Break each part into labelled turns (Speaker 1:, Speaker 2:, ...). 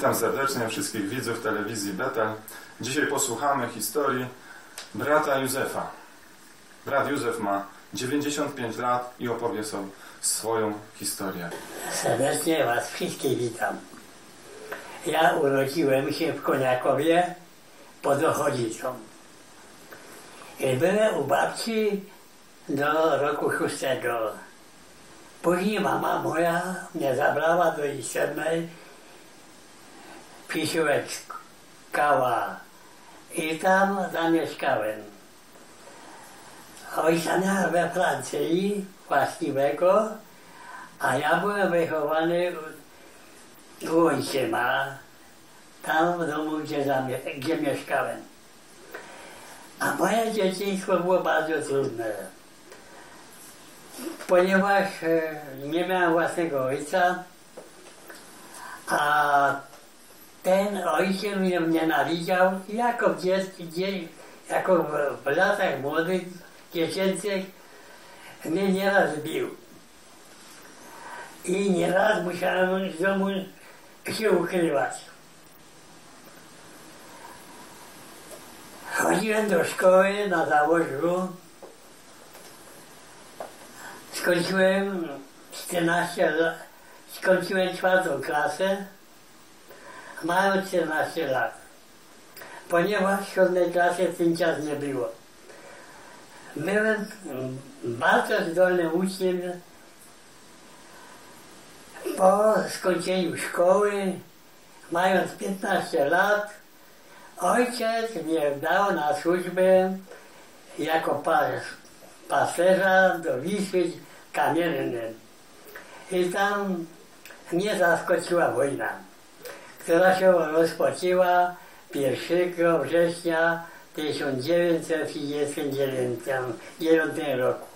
Speaker 1: Witam serdecznie wszystkich widzów telewizji Betel. Dzisiaj posłuchamy historii brata Józefa. Brat Józef ma 95 lat i opowie sobie swoją historię.
Speaker 2: Serdecznie Was wszystkich witam. Ja urodziłem się w Koniakowie pod Ochodzicą. I byłem u babci do roku szóstego. Później mama moja mnie zabrała do Pisiłek Kała i tam zamieszkałem. Ojca miałem we Francji właściwego, a ja byłem wychowany u ojczyma, tam w domu, gdzie, gdzie mieszkałem. A moje dzieciństwo było bardzo trudne, ponieważ e, nie miałem własnego ojca, a ten ojciec mnie nienawidział jako w dziecku, dzie- jako w latach młodych, dziecięcych mnie nieraz bił. I nieraz musiałem z domu się ukrywać. Chodziłem do szkoły na założu. Skończyłem 14 lat, skończyłem czwartą klasę. Miałem 14 lat. Ponieważ w siódmej klasie czas nie było. Byłem bardzo zdolnym uczniem. Po skończeniu szkoły, mając 15 lat, ojciec mnie dał na służbę jako pas, pasterza do Wisły Kamiennej. I tam mnie zaskoczyła wojna, która się rozpoczęła 1 września 1939 roku.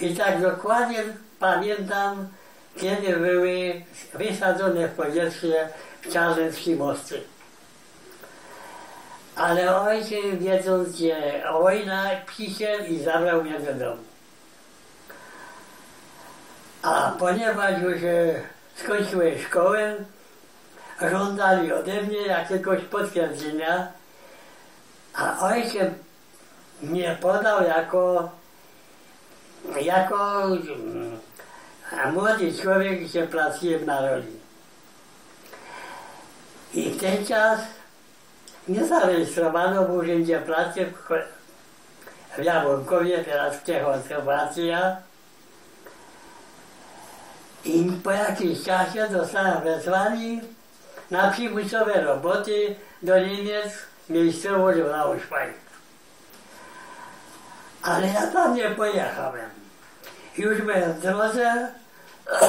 Speaker 2: I tak dokładnie pamiętam, kiedy były wysadzone w powietrze w Czarneckim mosty. Ale ojciec, wiedząc, że wojna przyszedł i zabrał mnie do domu. A ponieważ już e, skończyłem szkołę, żądali ode mnie jakiegoś potwierdzenia, a ojciec mnie podał jako, jako mm, młody człowiek, że pracuje w narodzie. I w ten czas nie zarejestrowano w Urzędzie Pracy w, w Jabłonkowie, teraz Czechosłowacja. I po jakimś czasie dostałem wezwanie na przymusowe roboty do Niemiec, miejscowość Braunschweig. Ale ja tam nie pojechałem. Już byłem w drodze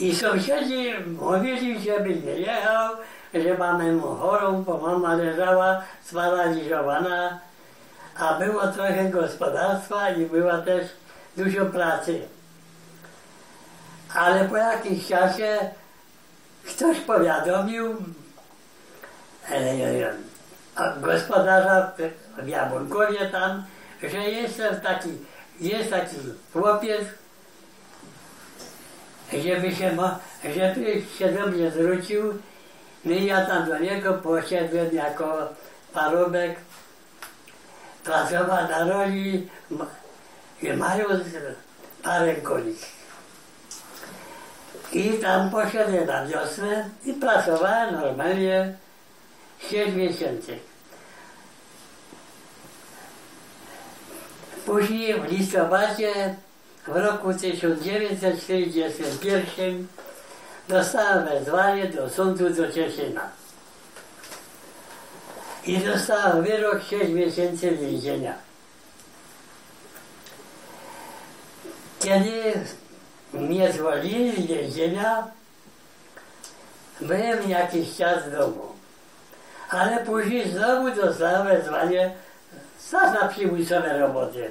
Speaker 2: i sąsiedzi mówili, żebym nie jechał, że mamy chorą, bo mama leżała sparaliżowana, a było trochę gospodarstwa i była też dużo pracy. Ale po jakimś czasie ktoś powiadomił gospodarza w- Jabłonkowie tam, że jestem taki, jest taki chłopiec, żeby się, mo- żeby się do mnie zwrócił. No i ja tam do niego poszedłem jako parobek, pracował na roli ma- i mając parę koni. I tam poszedłem na wiosnę i pracowałem normalnie 7 miesięcy. Później w listopadzie w roku 1941 dostałem wezwanie do sądu do Cieszyna. I dostałem wyrok 6 miesięcy więzienia. Kiedy mnie zwolnili z więzienia, byłem jakiś czas w domu. Ale później znowu dostałem wezwanie za na przymusowe roboty.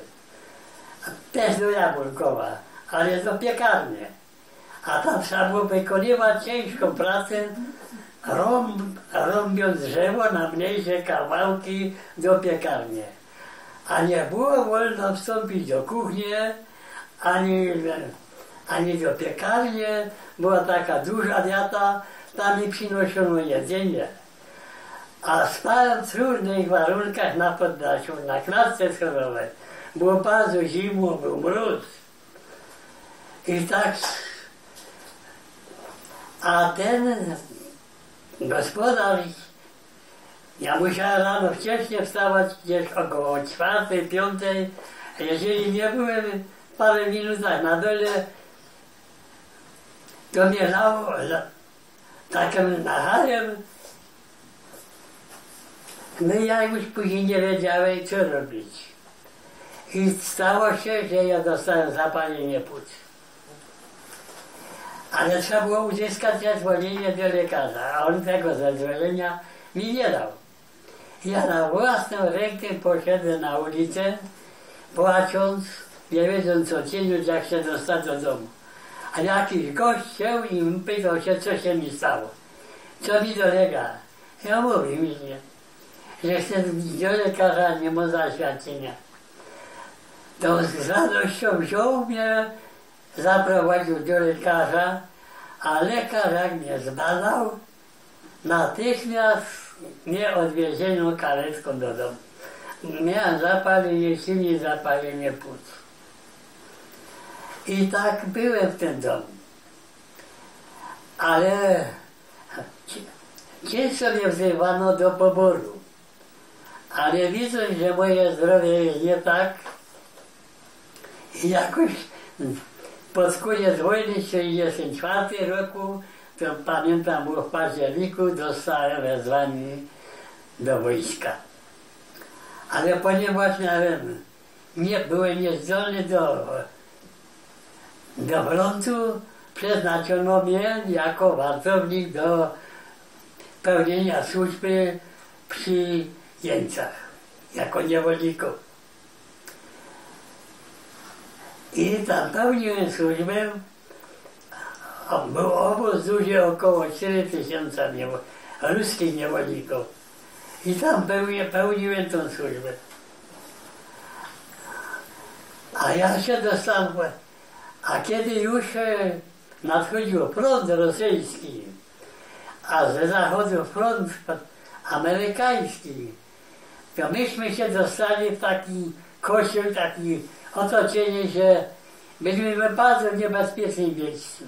Speaker 2: Też do Jabłonkowa, ale do piekarni. A tam trzeba było wykonywać ciężką pracę, rąb, rąbiąc drzewo na mniejsze kawałki do piekarni. A nie było wolno wstąpić do kuchni, ani, ani do piekarni. Była taka duża wiata, tam mi przynoszono jedzenie. A spałem w różnych warunkach na poddaszu, na klatce schodowej. Było bardzo zimno, był mróz. I tak, a ten gospodarz, ja musiałem rano wcześniej wstawać, gdzieś około czwartej, piątej. Jeżeli nie byłem parę minut na dole, to mnie lało takim nachalem. No ja już później nie wiedziałem, co robić. I stało się, że ja dostałem zapalenie płuc. Ale trzeba było uzyskać zezwolenie do lekarza, a on tego zezwolenia mi nie dał. Ja na własną rękę poszedłem na ulicę, płacząc, nie wiedząc co czynić, jak się dostać do domu. A jakiś gość się i pytał się, co się mi stało. Co mi dolega? Ja mówię mi, że chcę do lekarza, nie ma zaświadczenia. To z radością wziął mnie, zaprowadził do lekarza, a lekarz jak mnie zbadał, natychmiast mnie odwieziono karetką do domu. Miałem zapalenie silnie zapalenie płuc. I tak byłem w tym domu. Ale ciężko mnie wzywano do poboru. Ale widząc, że moje zdrowie jest nie tak, jakoś pod koniec wojny w 1964 roku, to pamiętam, w październiku, dostałem wezwanie do wojska. Ale ponieważ miałem, nie, byłem niezdolny do, do frontu, przeznaczono mnie jako wartownik do pełnienia służby przy jeńcach, jako niewolników. I tam pełniłem służbę. Był obóz duży, około 4 tysiąca ruskich niewolników. I tam pełniłem, pełniłem tą służbę. A ja się dostałem, a kiedy już nadchodził front rosyjski, a ze zachodu front amerykański, to myśmy się dostali w taki kościół, taki otoczenie się, byliśmy bardzo niebezpiecznym miejscu.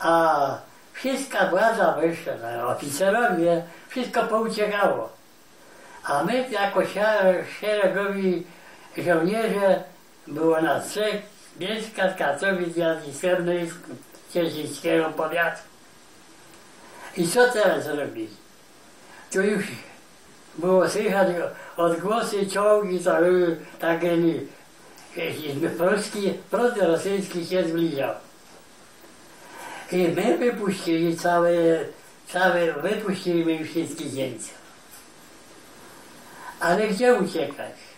Speaker 2: A wszystka władza wyższa, oficerowie, wszystko pouciekało. A my jako szeregowi żołnierze, było nas trzech, Bielska, Katowic, Jadwisterny z Cieszyńskiego powiatu. I co teraz robić? To już było słychać odgłosy, czołgi, to były takie polski, front rosyjski się zbliżał. I my wypuścili całe, całe wypuścili wszystkich jeńców. Ale gdzie uciekać?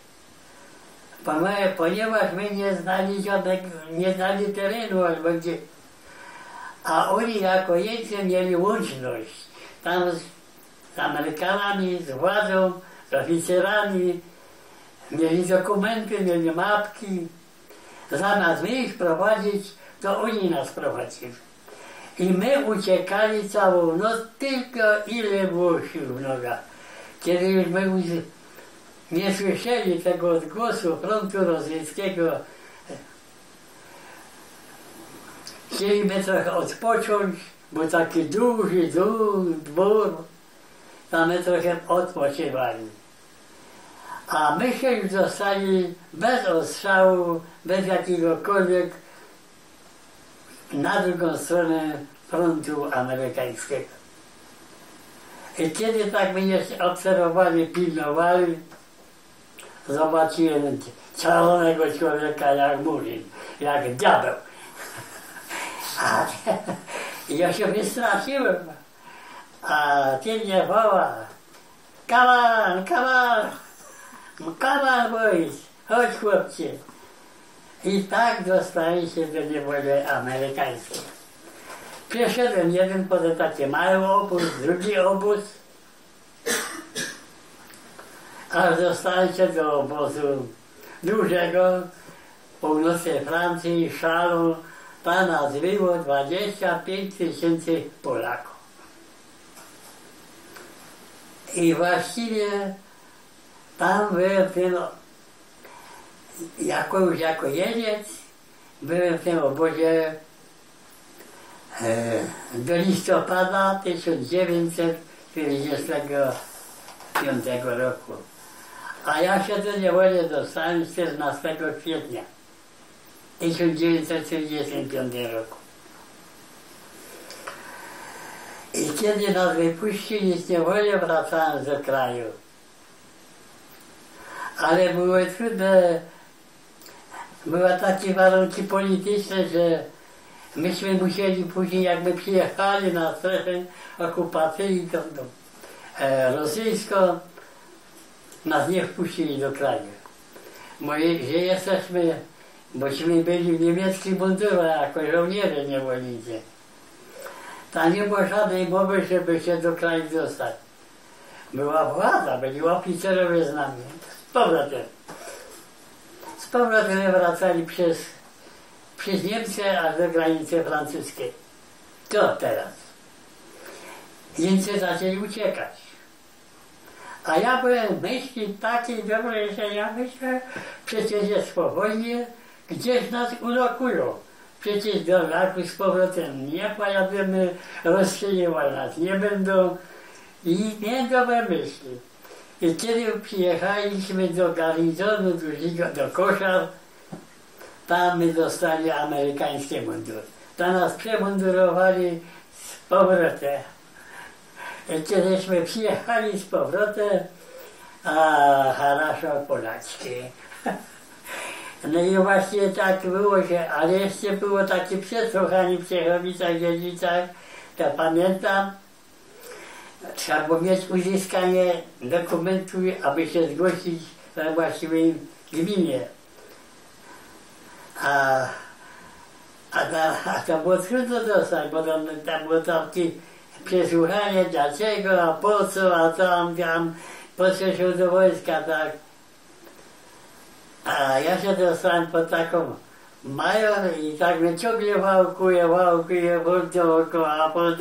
Speaker 2: Ponieważ my nie znali żadnego, nie znali terenu albo gdzie. A oni jako jeńcy mieli łączność. Tam z, z Amerykanami, z władzą, z oficerami, mieli dokumenty, mieli mapki. Zamiast my ich prowadzić, to oni nas prowadzili. I my uciekali całą noc, tylko ile było sił w nogach. Kiedy już my nie słyszeli tego odgłosu frontu rosyjskiego, chcieliśmy trochę odpocząć, bo taki duży dwór, tam my trochę odpoczywali. A myśmy już zostali bez ostrzału, bez jakiegokolwiek na drugą stronę frontu amerykańskiego. I kiedy tak mnie obserwowali, pilnowali, zobaczyłem czarnego człowieka jak murzyn, jak diabeł. A ja się wystraszyłem. A ty nie woła. Kamal, kamal. Kamal boys, chodź chłopcie. I tak dostałem się do niewoli amerykańskiej. Przeszedłem jeden pod taki mały obóz, drugi obóz, aż dostałem do obozu dużego w północnej Francji, Szalu. Tam nas 25 tysięcy Polaków. I właściwie tam byłem ten, jako już jako jeździec, byłem w tym obozie e, do listopada 1945 roku. A ja się do niewoli dostałem 14 kwietnia 1945 roku. I kiedy nas wypuścili z niewoli, wracałem do kraju. Ale były trudne, były takie warunki polityczne, że myśmy musieli później, jak my przyjechali na strefę okupacyjną e, rosyjską, nas nie wpuścili do kraju. Moi, że jesteśmy, bośmy byli w niemieckich mundurach jako żołnierze niewolnicy. Tam nie było żadnej mowy, żeby się do kraju dostać. Była władza, byli oficerowie z nami. Z powrotem. Z powrotem wracali przez, przez Niemcy aż do granicy francuskiej. To teraz. Niemcy zaczęli uciekać. A ja byłem myśli takiej dobrej, że ja myślę, przecież jest spokojnie, gdzieś nas ulokują. Przecież do laku z powrotem nie pojadymy, rozstrzeliwać nas nie będą i nie do myśli. I kiedy przyjechaliśmy do garnizonu dużego, do koszar, tam my dostali amerykańskie mundury. Tam nas przemundurowali z powrotem. Kiedyśmy przyjechali z powrotem, a harasza Polaczki. No i właśnie tak było, że, ale jeszcze było takie przesłuchanie w Ciechowicach, Dziedzicach, to pamiętam, trzeba było mieć uzyskanie dokumentu, aby się zgłosić we właściwej gminie. A, a, ta, a to było trudno dostać, bo tam, tam było takie przesłuchanie, dlaczego, a po co, a tam, tam, po co się do wojska, tak. A ja się dostałem pod taką major i tak mnie ciągle wałkuje, wałkuje, pod dookoła, pod.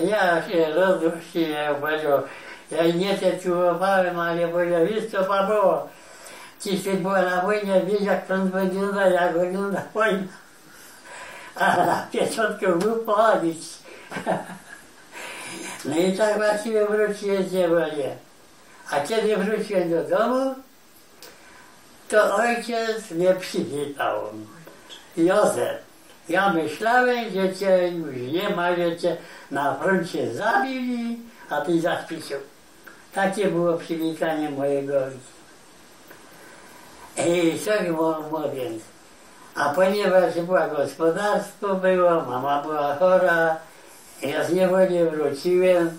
Speaker 2: Ja się rozruszczyłem, powiedział, ja nie tytułowałem, ale powiedział, wiesz co Pawło, Ci ty była na wojnie, wiesz jak front wygląda, jak wygląda wojna. A na pieczątkę był pochodzić. No i tak właściwie wróciłem z niewoli. A kiedy wróciłem do domu, to ojciec mnie przywitał. Józef, ja myślałem, że cię już nie ma, że cię na froncie zabili, a ty zaśpicił. Takie było przywitanie mojego ojca. I co mówię, a ponieważ była gospodarstwo było, mama była chora, ja z niewoli wróciłem,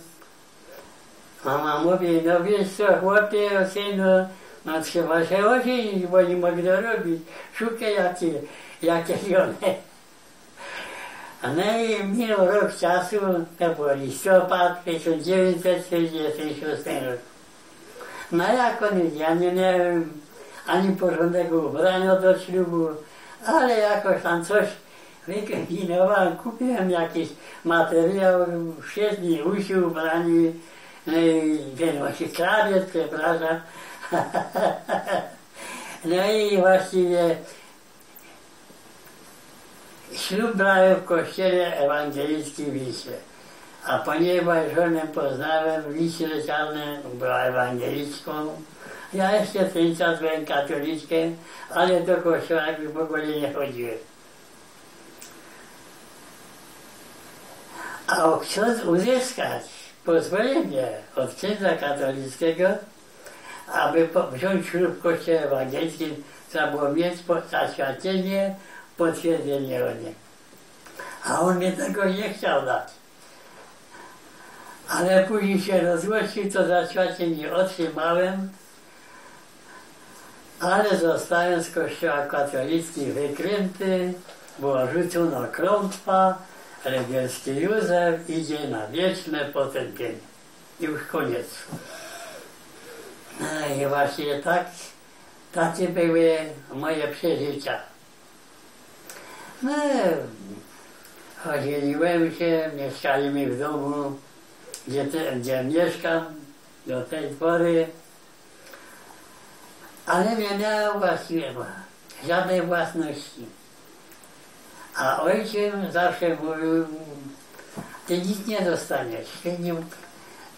Speaker 2: mama mówi, no wiesz co, chłopie, synu, no trzeba się ożenić, bo nie mogę robić. Szukaj jakie, jakie żony. No i minął rok czasu, to był listopad 1946 roku. No jak on, ja nie miałem ani porządnego ubrania do ślubu, ale jakoś tam coś wykombinowałem, kupiłem jakiś materiał, świetnie usi ubrani, no ten właśnie krawiec, przepraszam. no i właściwie ślub brałem w kościele ewangelickim w Wiśle. A ponieważ żonę poznałem w Wiśle Czarnym, była ewangelicką, ja jeszcze ten czas byłem katoliczkiem, ale do kościoła w ogóle nie chodziłem. A chcąc uzyskać pozwolenie od księdza katolickiego, aby wziąć ślub w kościele ewangelickim, trzeba było mieć zaświadczenie, potwierdzenie o nim. A on mnie tego nie chciał dać. Ale później się rozgłosił, to zaświadczenie otrzymałem, ale zostałem z kościoła katolickiego wykryty, była rzucona klątwa, Regielski Józef idzie na wieczne potępienie. Już koniec. No i właśnie tak, takie były moje przeżycia. No, chodziłem się, mieszkaliśmy w domu, gdzie, te, gdzie mieszkam, do tej pory, ale nie miała właściwie żadnej własności. A ojciec zawsze mówił, ty nic nie dostaniesz, ty nie,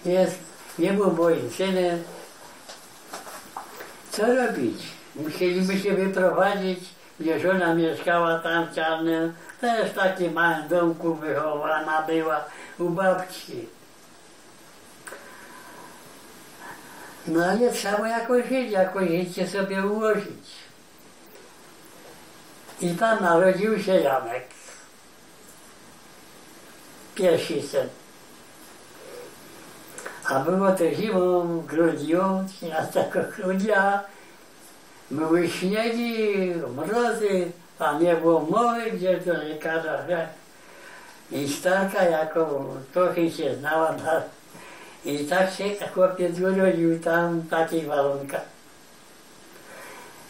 Speaker 2: jest, nie był moim synem. Co robić? Musieliśmy się wyprowadzić, gdzie żona mieszkała tam w Czarnym, też w takim małym domku wychowana była u babci. No ale trzeba jakoś żyć, jakoś życie sobie ułożyć. I tam narodził się Janek. Pierwszy syn. A było to zimą grudniu, 13 grudnia. Były śniegi, mrozy, a nie było mowy, gdzie do lekarza. I starka jako trochę się znała na i tak się chłopiec urodził tam w takich warunkach.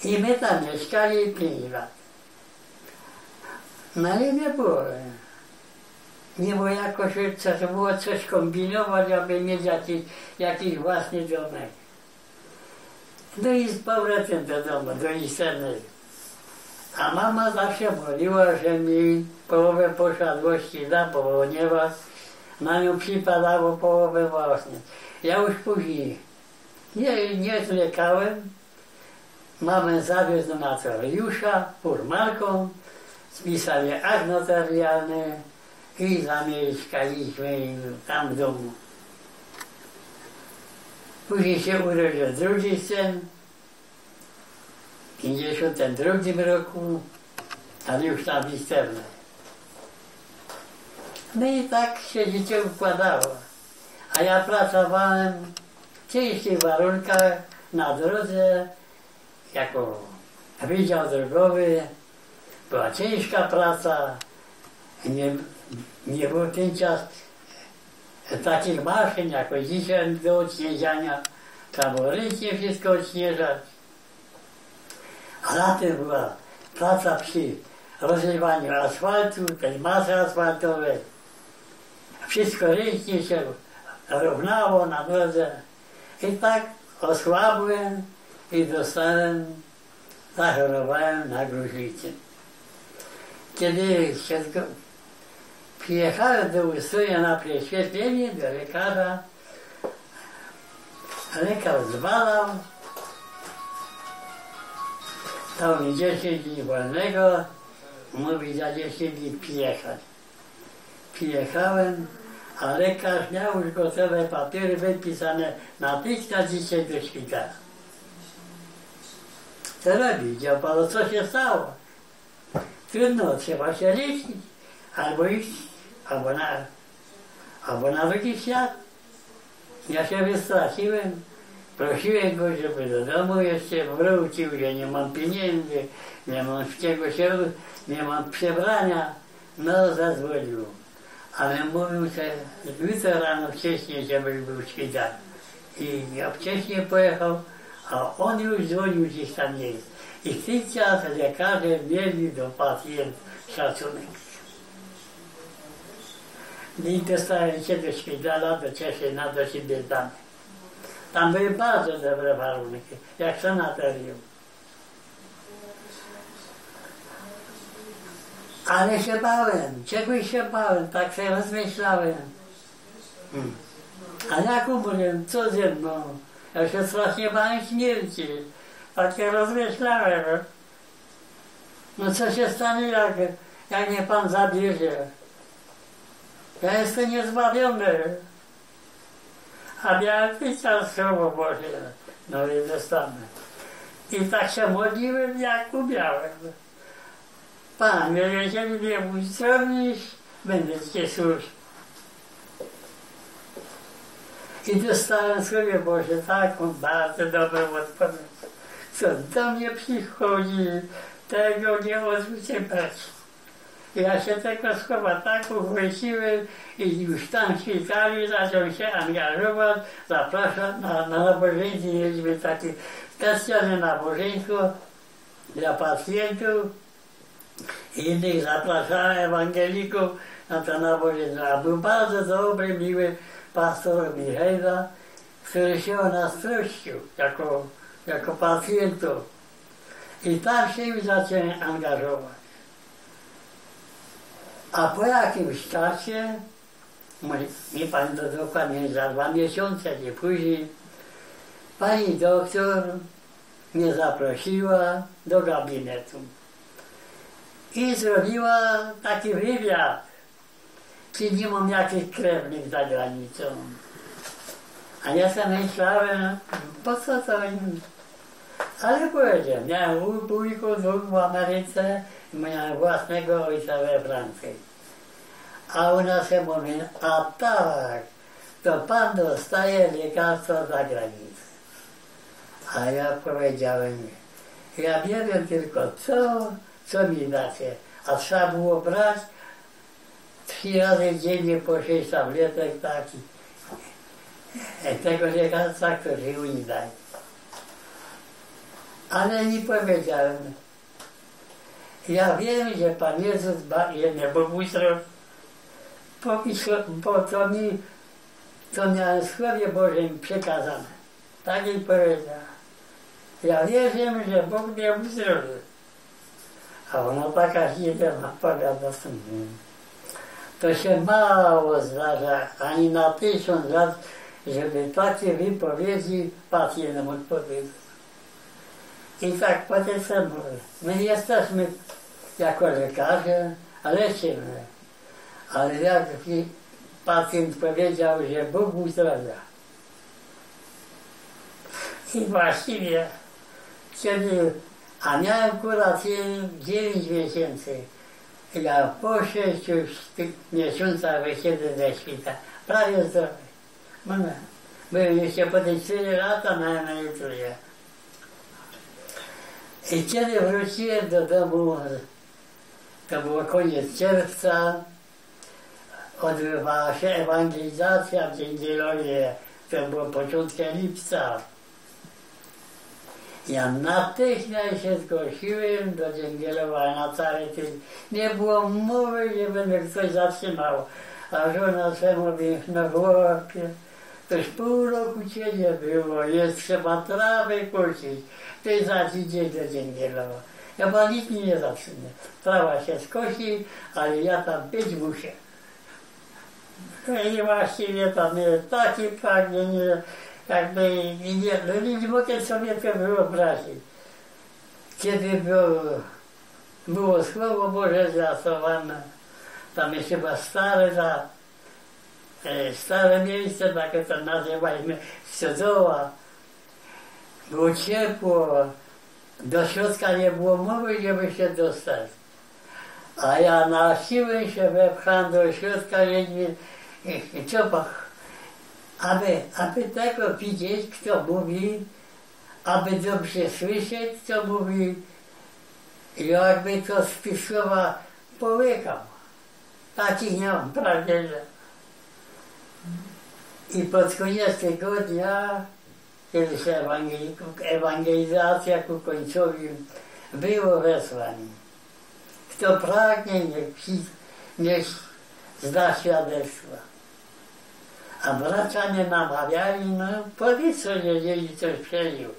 Speaker 2: I my tam mieszkali pięć lat. No ale nie było. Nie było jakoś, trzeba było coś kombinować, aby mieć jakiś, jakiś własny domek. No i z powrotem do domu, do Isternej. A mama zawsze mówiła, że mi połowę posiadłości da, ponieważ na nią przypadało połowę właśnie. Ja już później nie, nie zwlekałem. Mamę zawiózł na notariusza, furmanką, spisali akt notarialny i zamieszkaliśmy tam w domu. Później się urodził drugi syn, w 52 roku, ale już tam w no i tak się życie układało. A ja pracowałem w ciężkich warunkach na drodze jako wydział drogowy. Była ciężka praca. Nie, nie było ten czas takich maszyn jako dzisiaj do odśnieżania. Ręcznie wszystko odśnieżać. A latem była praca przy rozlewaniu asfaltu, tej masy asfaltowej wszystko ręcznie się równało na nodze. I tak osłabłem i dostałem, zachorowałem na gruźlicę. Kiedy się przyjechałem do Usunia na prześwietlenie do lekarza, lekarz zbadał, dał mi 10 dni wolnego, mówi za 10 dni przyjechać. Przyjechałem, a lekarz miał już gotowe papiery wypisane natychmiast dzisiaj do szpitala. Co robić? Ja panu, co się stało? Trudno, trzeba się leczyć. Albo iść, albo na, albo na drugi świat. Ja się wystraszyłem. Prosiłem go, żeby do domu jeszcze wrócił, że nie mam pieniędzy, nie mam z czego się, nie mam przebrania. No, zadzwonił ale mówił, że jutro rano wcześniej, żeby był szpital. I ja wcześniej pojechał, a on już dzwonił gdzieś tam jest. I czasie lekarze mieli do pacjentów szacunek. I dostałem się do szpitala, do Cieszyna, do siebie tam. Tam były bardzo dobre warunki, jak sanatorium. Ale się bałem, czegoś się bałem, tak sobie rozmyślałem. Hmm. A jak umrę, co ze mną? Ja się strasznie bałem śmierci. Tak się rozmyślałem. No co się stanie, jak, jak mnie Pan zabierze? Ja jestem niezbawiony. A miałem tysiąc słowo Boże. No i zostanę. I tak się modliłem, jak umiałem. Panie, jeżeli mnie uzdrowisz, będę Cię służył. I dostałem sobie Boże taką bardzo dobrą odpowiedź. Co do mnie przychodzi, tego nie odrzucę brać. Ja się tego tak uchwyciłem i już tam szpitalu zaczął się angażować, zapraszać na, na nabożeństwo. Mieliśmy takie specjalne nabożeństwo dla pacjentów innych zapraszałem ewangelików na to nabożeństwo. A był bardzo dobry, miły pastor Michała, który się o nas troszczył jako, jako pacjentów. I tam się już zacząłem angażować. A po jakimś czasie, nie pamiętam dokładnie, za dwa miesiące czy później, pani doktor mnie zaprosiła do gabinetu i zrobiła taki wywiad, czy nie mam jakichś krewnych za granicą. A ja sobie myślałem, po co to im? Ale powiedziałem, miałem wujków, dwóch w Ameryce, miałem własnego ojca we Francji. A u nas się mówi, a tak, to pan dostaje lekarstwo za granicę. A ja powiedziałem, ja nie wiem tylko co, co mi dacie. A trzeba było brać trzy razy dziennie po sześć tabletek takich. Tego lekarstwa, który mi daje. Ale nie powiedziałem. Ja wiem, że Pan Jezus je mnie błogosławił. Bo to mi, to w Słowie Bożym przekazane. Tak i powiedział. Ja wierzę, że Bóg mnie uzdrowi. A ona taka jedyna powiada To się mało zdarza, ani na tysiąc lat, żeby takie wypowiedzi pacjent mógł powiedzieć. I tak potem my jesteśmy jako lekarze, leczymy. Ale jak pacjent powiedział, że Bóg uzdrawia. I właściwie, kiedy, a miałem kurację 9 miesięcy, ja po 6 miesiącach wysiedzę ze szpitala, prawie zdrowy. Byłem jeszcze po te 4 lata na emeryturze. I kiedy wróciłem do domu, to było koniec czerwca, odbywała się ewangelizacja w Dzień Wielonie, to było początkiem lipca. Ja natychmiast się zgłosiłem do Dzięgielowa na tydzień. Nie było mowy, że będę ktoś zatrzymał. A żona sobie mówi, no chłopie, już pół roku cię nie było, jest trzeba trawę kusić. Ty zaś idziesz do Dzięgielowa. Ja pan nic mi nie zatrzyma. Trawa się skosi, ale ja tam być muszę. No I właściwie tam jest taki pragnienie, jakby nie, no nie mogę sobie to wyobrazić. Kiedy było, było Słowo Boże zastosowane, tam jest chyba stare, za, e, stare miejsce, takie to nazywaliśmy, Stodoła. Było ciepło, do środka nie było mowy, żeby się dostać. A ja na siłę się wepcham do środka, jedźmy, ciopach aby, aby tego widzieć, kto mówi, aby dobrze słyszeć, co mówi, jakby to z tych słowa połykał. Takich nie mam pragnienia. I pod koniec tygodnia, kiedy się ewangelizacja ku końcowi było wesłanie. Kto pragnie, niech, niech zda świadectwa. A bracia mnie namawiali, no powiedz co, jeżeli coś przeżył.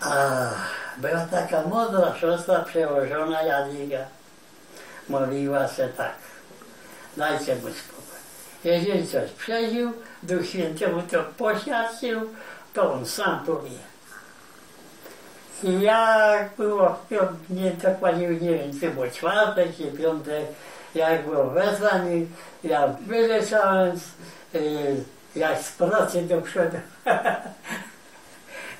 Speaker 2: A była taka mądra siostra przełożona Jadwiga. Mówiła się tak, mu spokój. Jeżeli coś przeżył, Duch Święty mu to poświadczył, to on sam powie. I jak było, nie dokładnie nie wiem, czy było czwartek, czy piątek, jak było wezwanie, ja wyleciałem y, jak z pracy do przodu.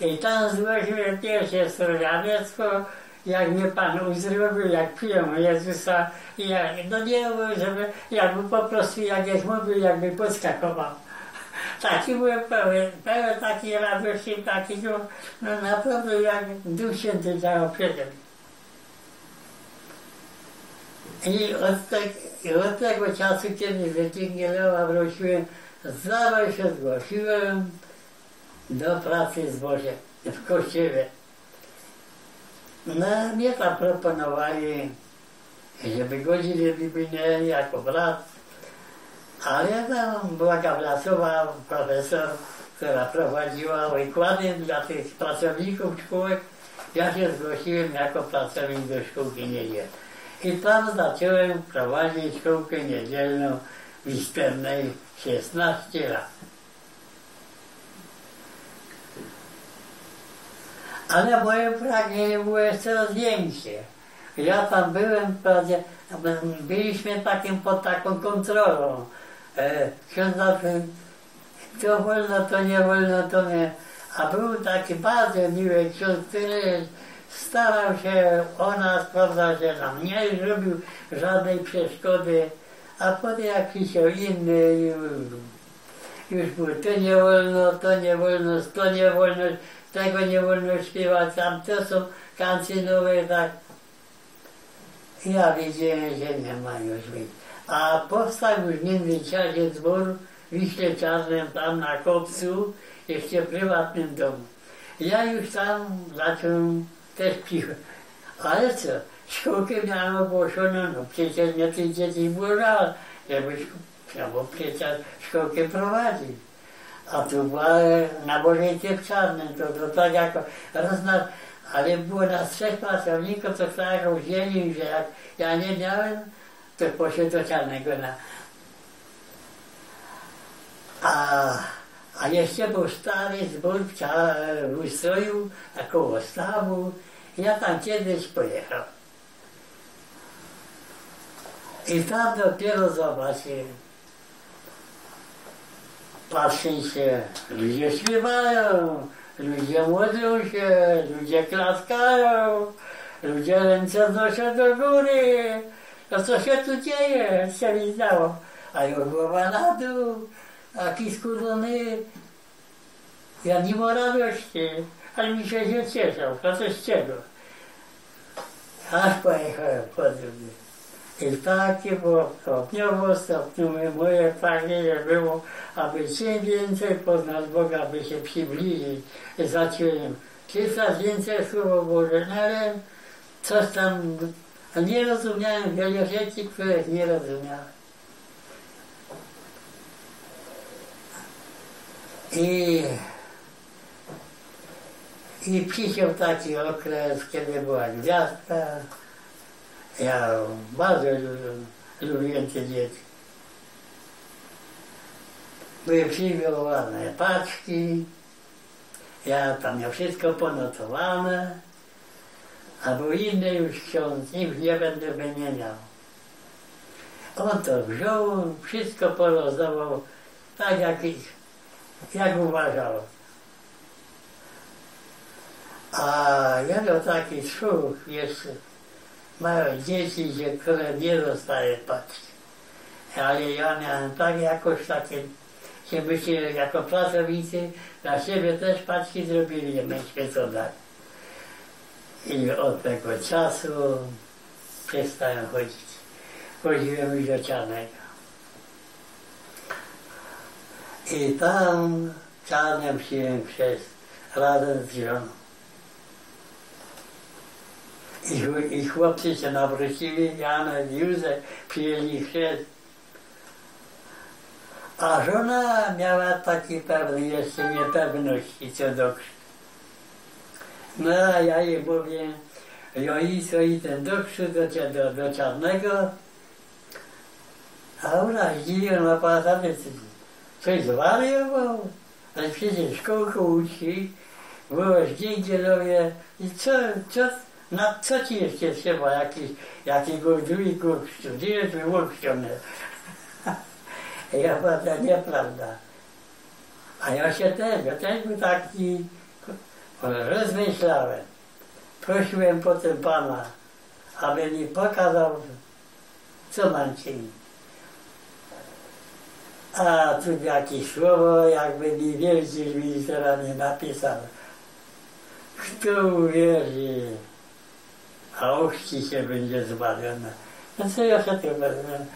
Speaker 2: I tam złożyłem pierwsze strojawiectwo, jak mnie Pan uzdrowił, jak przyjął Jezusa. I ja, no nie żeby, jakby po prostu, jak jest mówił, jakby podskakował. Taki byłem pełen, pełen takiej radości, takiego, no naprawdę jak Duch Święty działał przede mną. I od, od tego czasu, kiedy z Dzięgielowa wróciłem, zawsze się zgłosiłem do pracy z Bożem w kościele. No, mnie tam proponowali, żeby godziny biblijne jako brat, Ale tam była gablatowa profesor, która prowadziła wykłady dla tych pracowników szkółek. Ja się zgłosiłem jako pracownik do szkółki niedzielnej. I tam zacząłem prowadzić szkółkę niedzielną w Isternej 16 lat. Ale moje pragnienie było coraz większe. Ja tam byłem, wprawdzie, byliśmy takim pod taką kontrolą. E, ksiądz to wolno, to nie wolno, to nie. A był taki bardzo miły ksiądz, który starał się o nas, prawda, że nam nie zrobił żadnej przeszkody. A potem jak przyszedł inny, już, było to nie wolno, to nie wolno, to nie wolno, tego nie wolno śpiewać, tam to są kancynowe, tak. Ja wiedziałem, że nie ma już być. A powstał już w międzyczasie w Wiśle Czarnym, tam na Kopcu, jeszcze w prywatnym domu. Ja już tam zacząłem też przychodzić. Ale co, szkółkę miałem ogłoszoną, no przecież nie tych dzieci było żal, żeby trzeba było przecież szkółkę prowadzić. A tu była nabożeństwie w Czarnym, to, to tak jako rozna, ale było nas trzech pracowników, to tak wzięli, że jak ja nie miałem, to poszedł do Czarnego na... A, a jeszcze był stary zbór w, w ustroju, koło stawu. Ja tam kiedyś pojechał. I tam dopiero zobaczyłem. Patrzę się, ludzie śpiewają, ludzie młodzą się, ludzie klaskają, ludzie ręce noszą do góry. No co się tu dzieje? Się mi zdało. A już głowa na dół, a kiskulony. Ja nie ma radości, ale mi się nie cieszą. A co z czego? Aż pojechałem po drugie. I takie było stopniowo, stopniowo moje pragnienie było, aby czym więcej poznać Boga, aby się przybliżyć. I zacząłem czytać więcej Słowo Boże, no ale coś tam nie rozumiałem wiele rzeczy, których nie rozumiałem. I, I przyszedł taki okres, kiedy była gwiazdka. Ja bardzo lubiłem te dzieci. Były przygotowane paczki. Ja tam miał wszystko ponotowane. A był inny już ksiądz, ich nie będę wymieniał. On to wziął, wszystko porozdawał tak, jak, jak uważał. A ja miał taki słuch jeszcze, mają dzieci, które nie dostaje paczki. Ale ja miałem tak jakoś takie, żebyście jako pracownicy dla siebie też paczki zrobili, myśmy to dali. I od tego czasu przestałem chodzić. Chodziłem już do Czarnego. I tam Czarnem się przez razem z żoną. I, I chłopcy się nawrócili, Janek, Józef, przyjęli chrzest. A żona miała takie pewne jeszcze niepewności co do chrztu. No a ja jej mówię, Joico i ten do do, do, do czarnego. A ona zdziwiona patrzy, coś zwariował. Ale przecież szkołkę uczy, było zdjęcie robię i co, co, na co ci jeszcze trzeba, jakiś, jakiego drugiego studiujesz, było chrzczone. Ja mówię, nieprawda. A ja się też, ja też był taki rozmyślałem. Prosiłem potem Pana, aby mi pokazał, co mam czynić. A tu jakieś słowo, jakby mi wielki ministra nie napisał. Kto uwierzy, a ochci się będzie zbawiona. No co ja sobie wezmę?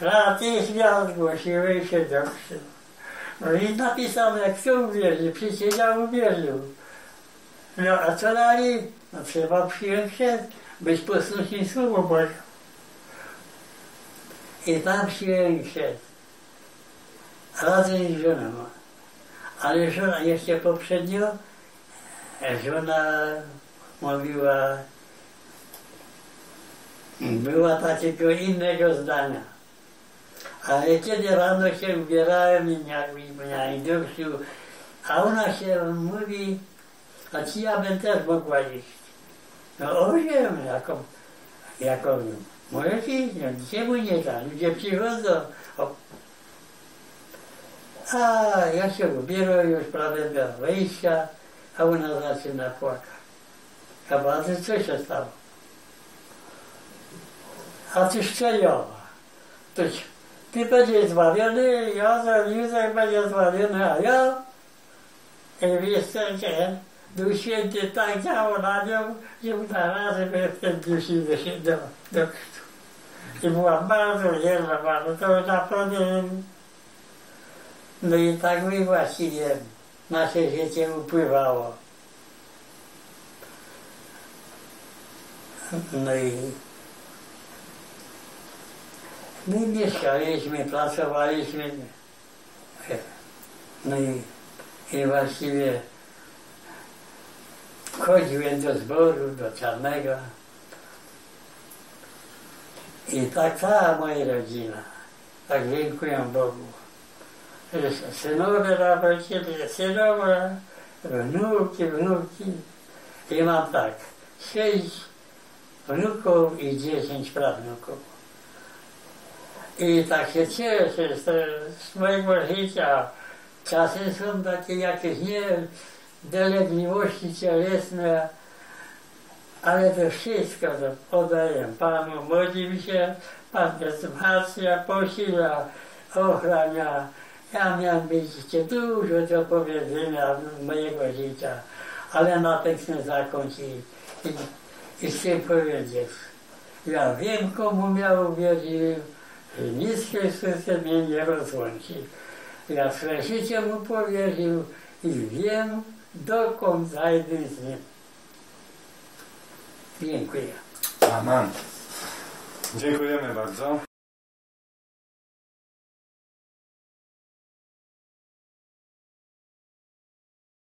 Speaker 2: Natychmiast głosiły się do No i napisano, jak kto uwierzy, ja uwierzył. No a co dalej? No trzeba przyjąć chrzest, być posłusznym Słowu Bożemu. I tam przyjąłem chrzest. razem z żoną. Ale żona jeszcze poprzednio, żona mówiła, była takiego innego zdania. Ale kiedy rano się ubierałem na indukcję, a ona się mówi, a ci ja bym też mogła iść. No owszem, jako, jako możesz iść, no czemu nie tam, ludzie przychodzą. O. A ja się ubieram już prawie do wejścia, a ona zaczyna płakać. A bardzo co się stało? A ty szczeliowa. To ci- ty będziesz zbawiony, Józef, Józef będzie zbawiony, a ja? Że Duch Święty tak działał na nią, że by w tym dusi do, do, chrztu. I była bardzo wierna, bardzo, to naprawdę... No i tak mi właściwie nasze życie upływało. No i my mieszkaliśmy, pracowaliśmy. No i, i właściwie chodziłem do zboru, do czarnego. I tak cała moja rodzina. Tak dziękuję Bogu. Synowie nawrócili, synowie, wnuki, wnuki. I mam tak, sześć wnuków i dziesięć prawnuków. I tak się cieszę z, z mojego życia. Czasy są takie jakieś, nie dolegliwości cielesne, ale to wszystko to oddaję Panu. Modlimy się, Pan wzmacnia, posila, ochrania. Ja miałem jeszcze dużo do powiedzenia mojego życia, ale na tym chcę zakończyć i, i chcę powiedzieć. Ja wiem, komu miał wierzyć, że nic z Chrystusem mnie nie rozłączy. Ja życie mu powierzył i wiem, dokąd zajdę z nim. Dziękuję.
Speaker 1: Amen. Dziękujemy bardzo.